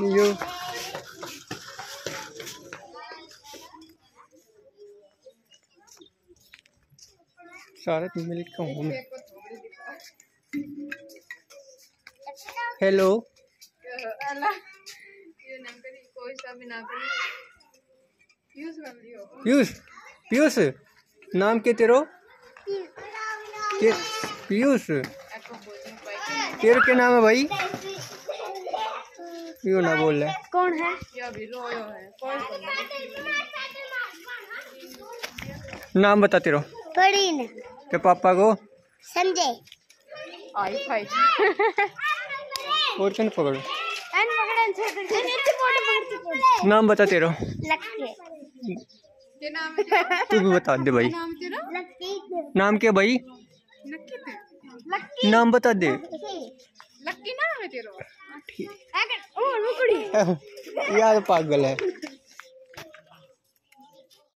यो। सारे मिल के हूँ हेलो पीयूष पीयूष नाम के तेरो? पीयूष तेरे के नाम है भाई? क्यों ना बोल? रहे कौन है? नाम बता तेरो परीन ते पापा को? संजय। आई फाई और कौन पकड़ो? पकड़ नाम बता तेरो लक्की क्या नाम है तू भी बता दे भाई। नाम तेरा? क्या भाई? नाम बता दे। लक्की नाम है तेरा। यार पागल है।